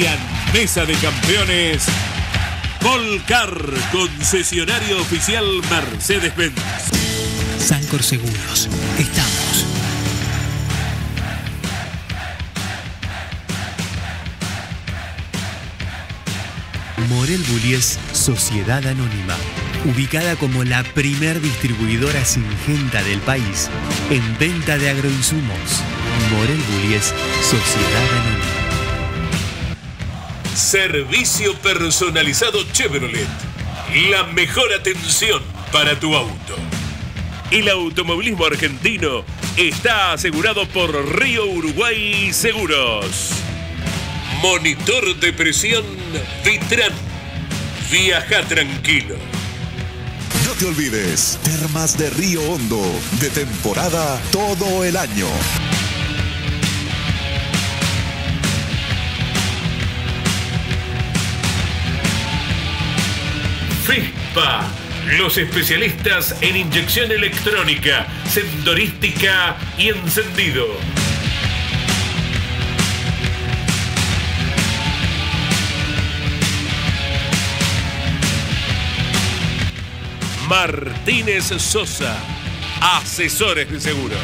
Auspician Mesa de Campeones. Volcar, concesionario oficial Mercedes-Benz. Sancor Seguros. Estamos. Morel Bullies Sociedad Anónima. Ubicada como la primer distribuidora singenta del país en venta de agroinsumos. Morel Bullies Sociedad Anónima. Servicio personalizado Chevrolet. La mejor atención para tu auto. El automovilismo argentino está asegurado por Río Uruguay Seguros. Monitor de presión Vitran. Viaja tranquilo. No te olvides, Termas de Río Hondo, de temporada todo el año. FISPA, los especialistas en inyección electrónica, sendorística y encendido. Martínez Sosa, asesores de seguros.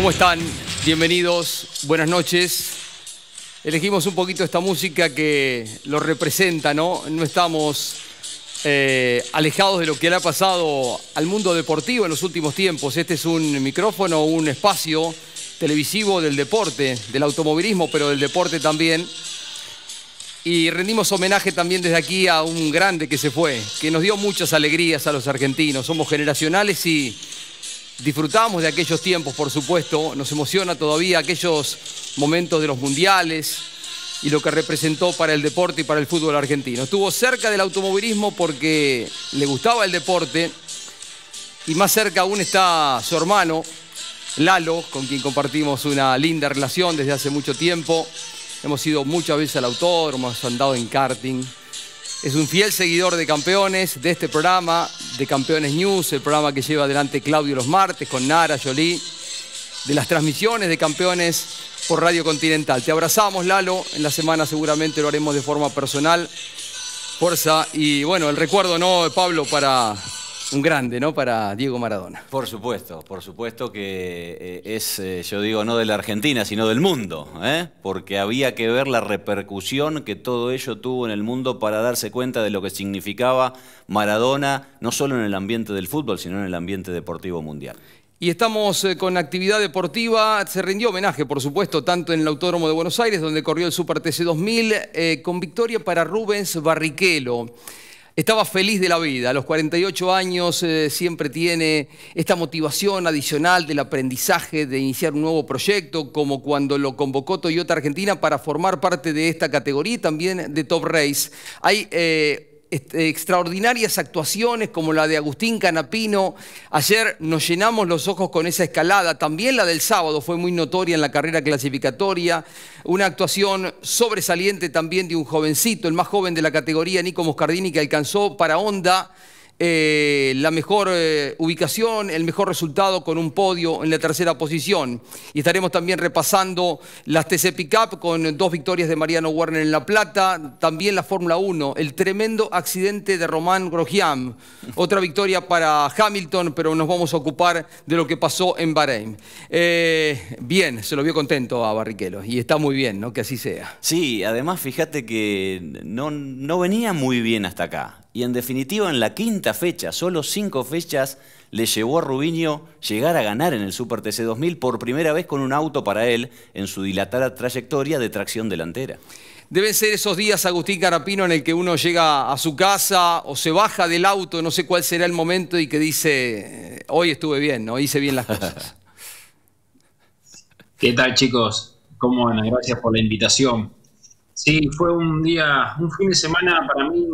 ¿Cómo están? Bienvenidos, buenas noches. Elegimos un poquito esta música que lo representa, ¿no? No estamos eh, alejados de lo que le ha pasado al mundo deportivo en los últimos tiempos. Este es un micrófono, un espacio televisivo del deporte, del automovilismo, pero del deporte también. Y rendimos homenaje también desde aquí a un grande que se fue, que nos dio muchas alegrías a los argentinos. Somos generacionales y disfrutamos de aquellos tiempos, por supuesto. Nos emociona todavía aquellos momentos de los mundiales y lo que representó para el deporte y para el fútbol argentino. Estuvo cerca del automovilismo porque le gustaba el deporte y más cerca aún está su hermano, Lalo, con quien compartimos una linda relación desde hace mucho tiempo. Hemos ido muchas veces al autor, hemos andado en karting. Es un fiel seguidor de campeones, de este programa, de Campeones News, el programa que lleva adelante Claudio los martes con Nara, Jolie, de las transmisiones de campeones por Radio Continental. Te abrazamos, Lalo. En la semana seguramente lo haremos de forma personal. Fuerza. Y bueno, el recuerdo, ¿no, Pablo, para un grande, ¿no? Para Diego Maradona. Por supuesto, por supuesto que eh, es, eh, yo digo, no de la Argentina, sino del mundo, ¿eh? porque había que ver la repercusión que todo ello tuvo en el mundo para darse cuenta de lo que significaba Maradona, no solo en el ambiente del fútbol, sino en el ambiente deportivo mundial. Y estamos eh, con actividad deportiva. Se rindió homenaje, por supuesto, tanto en el Autódromo de Buenos Aires, donde corrió el Super TC 2000, eh, con victoria para Rubens Barrichello. Estaba feliz de la vida, a los 48 años eh, siempre tiene esta motivación adicional del aprendizaje, de iniciar un nuevo proyecto, como cuando lo convocó Toyota Argentina para formar parte de esta categoría y también de Top Race. Hay eh, extraordinarias actuaciones como la de Agustín Canapino. Ayer nos llenamos los ojos con esa escalada. También la del sábado fue muy notoria en la carrera clasificatoria. Una actuación sobresaliente también de un jovencito, el más joven de la categoría, Nico Moscardini, que alcanzó para Honda eh, la mejor eh, ubicación, el mejor resultado con un podio en la tercera posición. Y estaremos también repasando las TC Pickup con dos victorias de Mariano Warner en La Plata, también la Fórmula 1, el tremendo accidente de Román Grosjean, otra victoria para Hamilton, pero nos vamos a ocupar de lo que pasó en Bahrein. Eh, bien, se lo vio contento a Barrichello y está muy bien, ¿no? Que así sea. Sí, además fíjate que no, no venía muy bien hasta acá. Y en definitiva, en la quinta fecha, solo cinco fechas, le llevó a Rubinho llegar a ganar en el Super TC 2000 por primera vez con un auto para él en su dilatada trayectoria de tracción delantera. Deben ser esos días, Agustín Carapino, en el que uno llega a su casa o se baja del auto, no sé cuál será el momento, y que dice, hoy estuve bien, ¿no? Hice bien las cosas. ¿Qué tal, chicos? ¿Cómo van? Gracias por la invitación. Sí, fue un día, un fin de semana para mí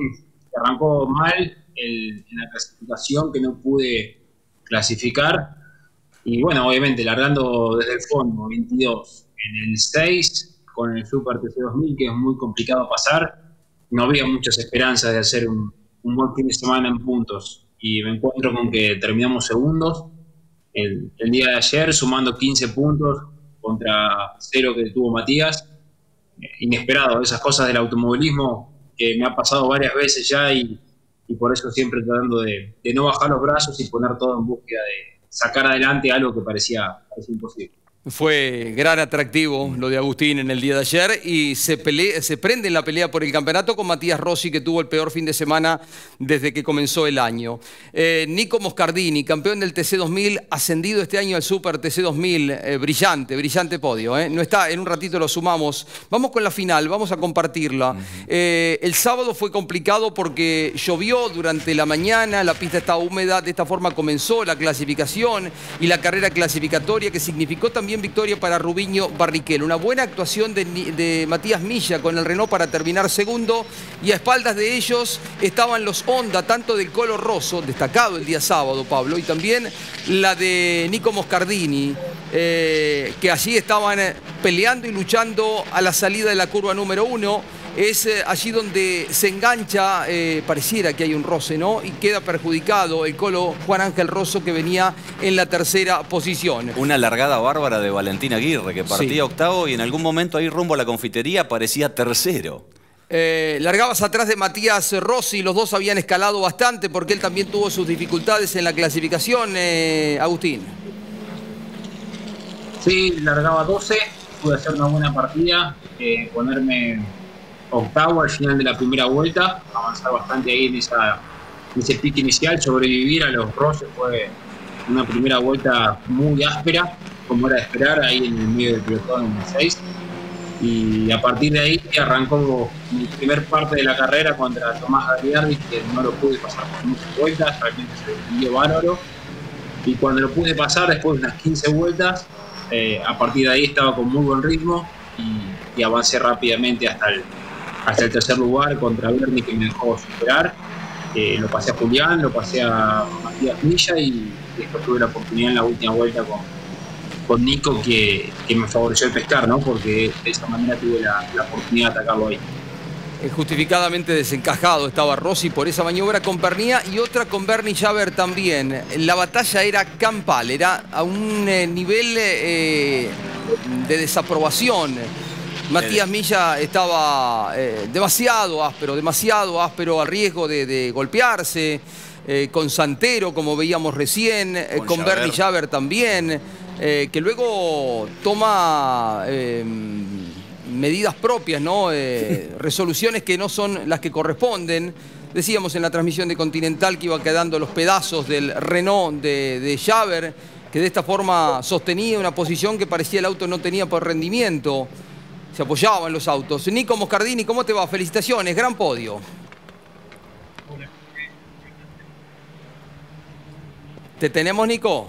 arrancó mal en la clasificación, que no pude clasificar. Y bueno, obviamente, largando desde el fondo, 22. En el 6, con el Super TC 2000, que es muy complicado pasar, no había muchas esperanzas de hacer un, buen fin de semana en puntos. y me encuentro con que terminamos segundos. El, el día de ayer sumando 15 puntos contra cero que tuvo Matías. Inesperado, esas cosas del automovilismo que me ha pasado varias veces ya y, por eso siempre tratando de, de, no bajar los brazos y poner todo en búsqueda de sacar adelante algo que parecía, parecía imposible. Fue gran atractivo lo de Agustín en el día de ayer y se, pelea, se prende en la pelea por el campeonato con Matías Rossi, que tuvo el peor fin de semana desde que comenzó el año. Eh, Nico Moscardini, campeón del TC2000, ascendido este año al Super TC2000, eh, brillante, brillante podio. Eh. No está, en un ratito lo sumamos. Vamos con la final, vamos a compartirla. -huh. el sábado fue complicado porque llovió durante la mañana, la pista estaba húmeda, de esta forma comenzó la clasificación y la carrera clasificatoria que significó también victoria para Rubiño Barrichello. Una buena actuación de, Matías Milla con el Renault para terminar segundo. Y a espaldas de ellos estaban los Honda, tanto del Colo Rosso, destacado el día sábado, Pablo, y también la de Nico Moscardini, eh, que allí estaban peleando y luchando a la salida de la curva número uno es eh, allí donde se engancha, eh, pareciera que hay un roce, ¿no? Y queda perjudicado el colo Juan Ángel Rosso que venía en la tercera posición. Una largada bárbara de Valentín Aguirre que partía sí. octavo y en algún momento ahí rumbo a la confitería parecía tercero. Eh, largabas atrás de Matías Rossi, los dos habían escalado bastante porque él también tuvo sus dificultades en la clasificación, eh, Agustín. Sí, largaba 12, pude hacer una buena partida, ponerme octavo al final de la primera vuelta, avanzar bastante ahí en, ese pique inicial, sobrevivir a los roces fue una primera vuelta muy áspera, como era de esperar, ahí en el medio del pelotón en el 6. Y a partir de ahí arrancó mi primer parte de la carrera contra Tomás Gagliardi, que no lo pude pasar por muchas vueltas, realmente se dio bárbaro. Y cuando lo pude pasar, después de unas 15 vueltas, eh, a partir de ahí estaba con muy buen ritmo y, y avancé rápidamente hasta el, hasta el tercer lugar contra Berni que me dejó superar. Eh, lo pasé a Julián, lo pasé a Matías Milla y después tuve la oportunidad en la última vuelta con, con Nico que, que, me favoreció el pescar, ¿no? porque de esa manera tuve la, la oportunidad de atacarlo ahí. Justificadamente desencajado estaba Rossi por esa maniobra con Pernía y otra con Bernie Javer también. La batalla era campal, era a un eh, nivel eh, de desaprobación. Matías Milla estaba eh, demasiado áspero, demasiado áspero al riesgo de, de golpearse. Eh, con Santero, como veíamos recién, eh, con, Bernie Javer también, que luego toma medidas propias, ¿no? resoluciones que no son las que corresponden. Decíamos en la transmisión de Continental que iba quedando los pedazos del Renault de, de Javer, que de esta forma sostenía una posición que parecía el auto no tenía por rendimiento se apoyaban los autos. Nico Moscardini, ¿cómo te va? Felicitaciones, gran podio. ¿Te tenemos, Nico?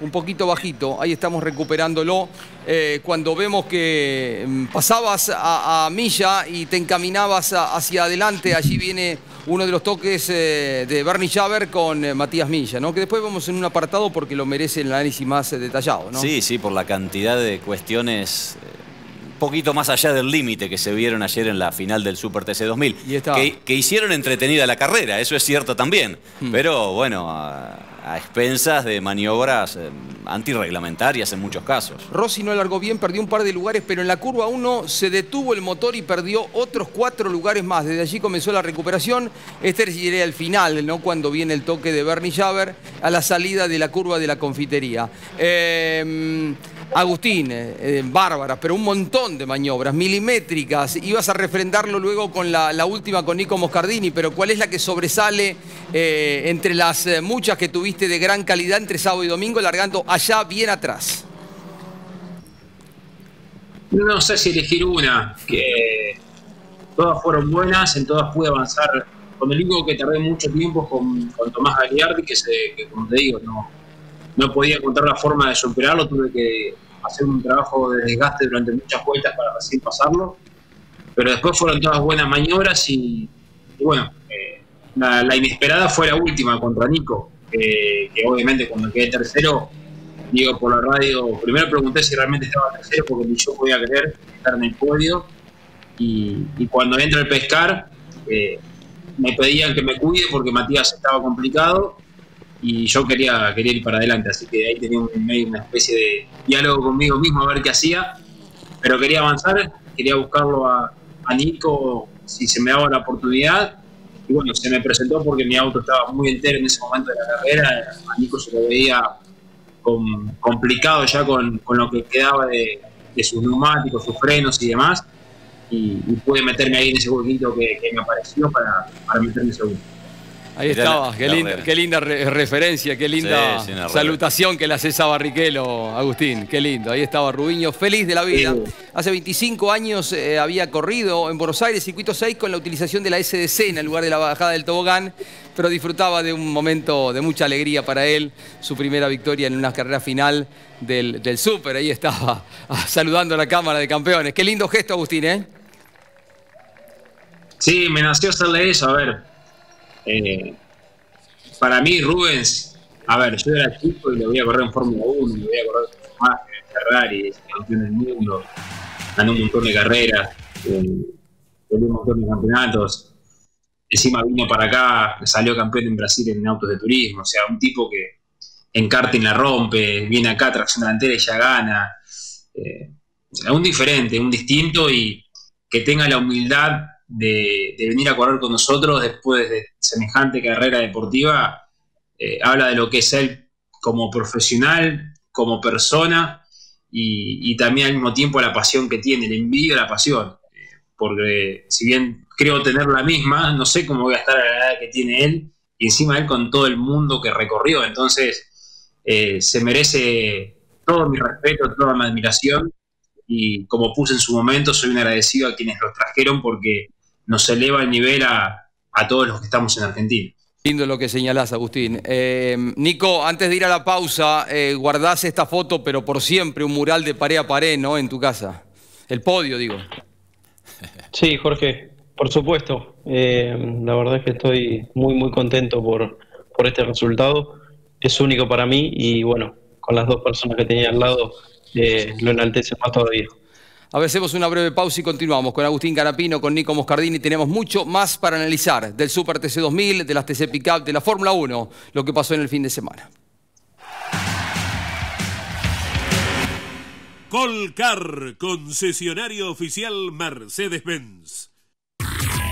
Un poquito bajito, ahí estamos recuperándolo. Eh, cuando vemos que mm, pasabas a, a, Milla y te encaminabas a, hacia adelante, allí viene uno de los toques eh, de Bernie Javer con eh, Matías Milla, ¿no? que después vamos en un apartado porque lo merece el análisis más detallado. ¿no? Sí, sí, por la cantidad de cuestiones un poquito más allá del límite que se vieron ayer en la final del Super TC 2000, que, que, hicieron entretenida la carrera, eso es cierto también, hmm. pero bueno... A a expensas de maniobras eh, antirreglamentarias en muchos casos. Rossi no alargó bien, perdió un par de lugares, pero en la curva 1 se detuvo el motor y perdió otros cuatro lugares más. Desde allí comenzó la recuperación. Este sería el final, ¿no? Cuando viene el toque de Bernie Javer a la salida de la curva de la confitería. Eh, Agustín, eh, bárbaras, pero un montón de maniobras, milimétricas. Ibas a refrendarlo luego con la, última con Nico Moscardini, pero ¿cuál es la que sobresale eh, entre las eh, muchas que tuviste de gran calidad entre sábado y domingo, largando allá bien atrás? No sé si elegir una, que todas fueron buenas, en todas pude avanzar. Con el único que tardé mucho tiempo con, con Tomás Gagliardi, que, se, que como te digo, no, no podía encontrar la forma de superarlo, tuve que hacer un trabajo de desgaste durante muchas vueltas para recién pasarlo, pero después fueron todas buenas maniobras y, bueno, eh, la, inesperada fue la última contra Nico, que obviamente cuando quedé tercero, digo por la radio, primero pregunté si realmente estaba tercero porque ni yo podía creer estar en el podio. Y, cuando entro el pescar, eh, me pedían que me cuide porque Matías estaba complicado y yo quería, quería ir para adelante, así que ahí tenía una especie de diálogo conmigo mismo a ver qué hacía, pero quería avanzar, quería buscarlo a, a Nico si se me daba la oportunidad y bueno, se me presentó porque mi auto estaba muy entero en ese momento de la carrera, a Nico se lo veía complicado ya con, con, lo que quedaba de, sus neumáticos, sus frenos y demás, y, pude meterme ahí en ese huequito que, que me apareció para, para meterme segundo. Ahí estaba, qué, linda, referencia, qué linda salutación que le haces a Barrichello, Agustín, qué lindo. Ahí estaba Rubiño, feliz de la vida. Hace 25 años eh, había corrido en Buenos Aires, circuito 6, con la utilización de la SDC en el lugar de la bajada del tobogán, pero disfrutaba de un momento de mucha alegría para él, su primera victoria en una carrera final del, del Super. Ahí estaba saludando a la Cámara de Campeones. Qué lindo gesto, Agustín, ¿eh? Sí, me nació hacerle eso, a ver eh, para mí, Rubens, a ver, yo era chico y le voy a correr en Fórmula 1, le voy a correr en Ferrari, campeón del mundo, ganó un montón de carreras, eh, un montón de campeonatos. Encima vino para acá, salió campeón en Brasil en autos de turismo, o sea, un tipo que en karting la rompe, viene acá, tracción delantera y ya gana. Eh, un diferente, un distinto y que tenga la humildad de, venir a correr con nosotros después de semejante carrera deportiva, eh, habla de lo que es él como profesional, como persona y, también al mismo tiempo la pasión que tiene, el envidio la pasión. Eh, porque si bien creo tener la misma, no sé cómo voy a estar a la edad que tiene él y encima él con todo el mundo que recorrió. Entonces, eh, se merece todo mi respeto, toda mi admiración y como puse en su momento, soy un agradecido a quienes los trajeron porque nos eleva el nivel a, todos los que estamos en Argentina. Lindo lo que señalás, Agustín. Eh, Nico, antes de ir a la pausa, eh, guardás esta foto, pero por siempre, un mural de pared a pared, ¿no? En tu casa. El podio, digo. Sí, Jorge, por supuesto. Eh, la verdad es que estoy muy, muy contento por, por este resultado. Es único para mí y, bueno, con las dos personas que tenía al lado, lo enaltece más todavía. A ver, hacemos una breve pausa y continuamos con Agustín Canapino, con Nico Moscardini. Tenemos mucho más para analizar del Super TC 2000, de las TC Pickup, de la Fórmula 1, lo que pasó en el fin de semana. Colcar, concesionario oficial Mercedes-Benz.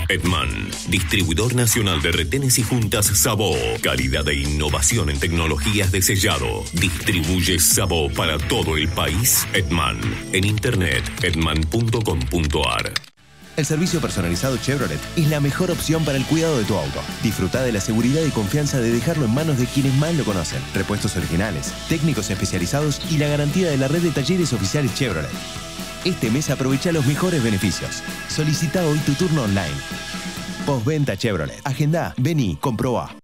Edman, distribuidor nacional de retenes y juntas Sabo. Calidad e innovación en tecnologías de sellado. Distribuye Sabo para todo el país. Edman, en internet, edman.com.ar. El servicio personalizado Chevrolet es la mejor opción para el cuidado de tu auto. Disfruta de la seguridad y confianza de dejarlo en manos de quienes más lo conocen. Repuestos originales, técnicos especializados y la garantía de la red de talleres oficiales Chevrolet. Este mes aprovecha los mejores beneficios. Solicita hoy tu turno online. Postventa Chevrolet. Agenda, vení, comproba.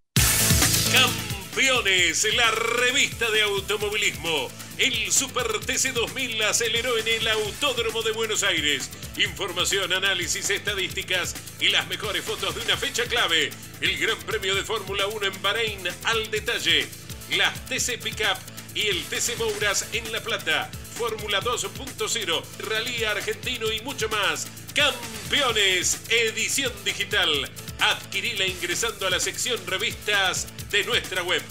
Campeones, la revista de automovilismo. El Super TC 2000 aceleró en el Autódromo de Buenos Aires. Información, análisis, estadísticas y las mejores fotos de una fecha clave. El Gran Premio de Fórmula 1 en Bahrein al detalle. Las TC Pickup y el TC Mouras en La Plata. Fórmula 2.0, Rally Argentino y mucho más. Campeones, edición digital. Adquirila ingresando a la sección revistas de nuestra web.